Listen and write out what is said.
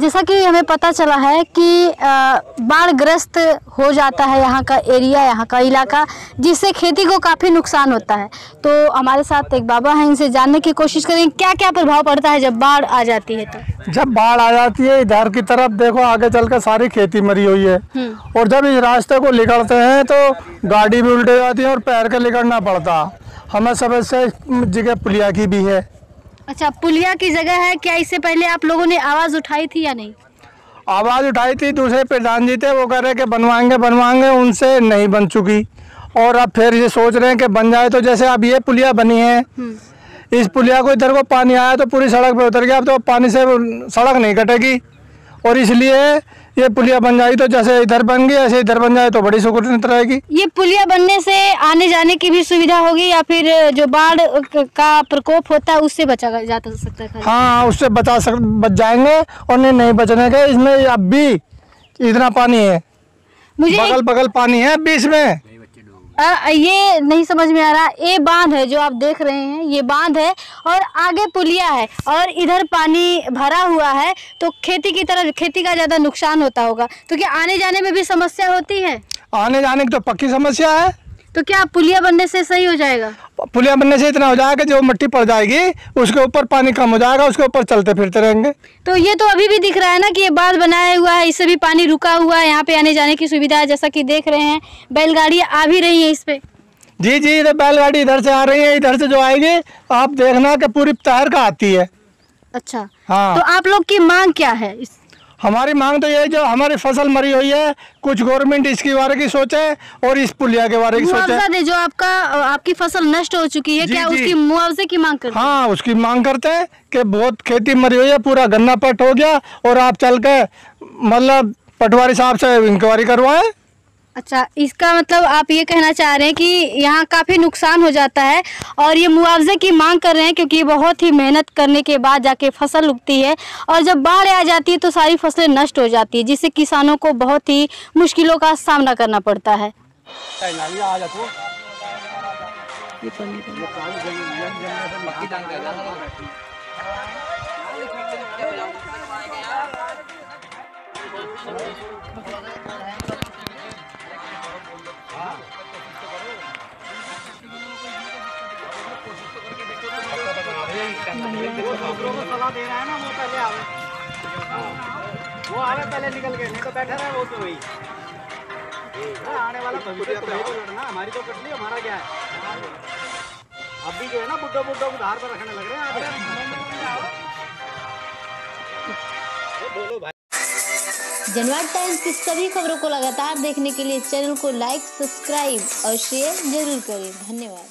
जैसा कि हमें पता चला है कि बाढ़ ग्रस्त हो जाता है यहाँ का एरिया यहाँ का इलाका जिससे खेती को काफ़ी नुकसान होता है। तो हमारे साथ एक बाबा हैं इनसे जानने की कोशिश करें क्या क्या प्रभाव पड़ता है जब बाढ़ आ जाती है तो? जब बाढ़ आ जाती है इधर की तरफ़ देखो आगे चल कर सारी खेती मरी हुई है। हम्म। और जब इस रास्ते को निकलते हैं तो गाड़ी भी उल्टे जाती है और पैर के निकलना पड़ता। हमें समस्या जगह पुलिया की भी है। अच्छा पुलिया की जगह है क्या? इससे पहले आप लोगों ने आवाज़ उठाई थी या नहीं? आवाज़ उठाई थी दूसरे प्रधान जी थे वो कह रहे कि बनवाएँगे बनवाएँगे उनसे नहीं बन चुकी। और अब फिर ये सोच रहे हैं कि बन जाए तो जैसे अब ये पुलिया बनी है हम्म। इस पुलिया को इधर को पानी आया तो पूरी सड़क पे उतर गया अब तो पानी से सड़क नहीं कटेगी। और इसलिए ये पुलिया बन जाएगी तो जैसे इधर बन गई ऐसे इधर बन जाए तो बड़ी सुकून रहेगी ये पुलिया बनने से आने जाने की भी सुविधा होगी या फिर जो बाढ़ का प्रकोप होता है उससे बचा जा सकता है हाँ उससे बचा सक बच जाएँगे और नहीं नहीं बचने के। इसमें अब भी इतना पानी है। मुझे बगल बगल पानी है अब भी इसमें। आ, ये नहीं समझ में आ रहा। ये बाँध है जो आप देख रहे हैं ये बाँध है और आगे पुलिया है और इधर पानी भरा हुआ है तो खेती की तरह खेती का ज़्यादा नुकसान होता होगा। तो क्या आने जाने में भी समस्या होती है? आने जाने की तो पक्की समस्या है। तो क्या पुलिया बनने से सही हो जाएगा? पुलिया बनने से इतना हो जाएगा कि जो मिट्टी पड़ जाएगी उसके ऊपर पानी कम हो जाएगा उसके ऊपर चलते फिरते रहेंगे। तो ये तो अभी भी दिख रहा है ना कि ये बाँध बनाया हुआ है इससे भी पानी रुका हुआ है यहाँ पे आने जाने की सुविधा है जैसा कि देख रहे हैं बैलगाड़ियाँ आ भी रही है इस पे। जी जी इधर बैलगाड़ी इधर से आ रही है इधर से जो आएगी आप देखना कि पूरी तहर का आती है। अच्छा हाँ। तो आप लोग की मांग क्या है इस हमारी मांग तो ये है जो हमारी फ़सल मरी हुई है कुछ गवर्नमेंट इसके बारे की सोचे और इस पुलिया के बारे की सोचे। दे जो आपका आपकी फ़सल नष्ट हो चुकी है जी, क्या जी। उसकी मुआवजे की मांग करते हाँ? उसकी मांग करते हैं कि बहुत खेती मरी हुई है पूरा गन्ना पट हो गया और आप चल के मतलब पटवारी साहब से इंक्वायरी करवाएँ। अच्छा इसका मतलब आप ये कहना चाह रहे हैं कि यहाँ काफ़ी नुकसान हो जाता है और ये मुआवजे की मांग कर रहे हैं क्योंकि बहुत ही मेहनत करने के बाद जाके फ़सल उगती है और जब बाढ़ आ जाती है तो सारी फ़सलें नष्ट हो जाती है, जिससे किसानों को बहुत ही मुश्किलों का सामना करना पड़ता है। सलाह दे रहा है ना वो पहले आवे। वो आवे पहले निकल के नहीं तो बैठा रहे वो तो वही। हाँ, आने वाला भविष्य तो वही तो लड़ना हमारी तो कट ली हमारा क्या है? अब भी जो है ना बुड्ढो बुड्ढो को धार पर रखने लग रहे हैं आप। जनवाद टाइम्स की सभी खबरों को लगातार देखने के लिए चैनल को लाइक सब्सक्राइब और शेयर ज़रूर करें। धन्यवाद।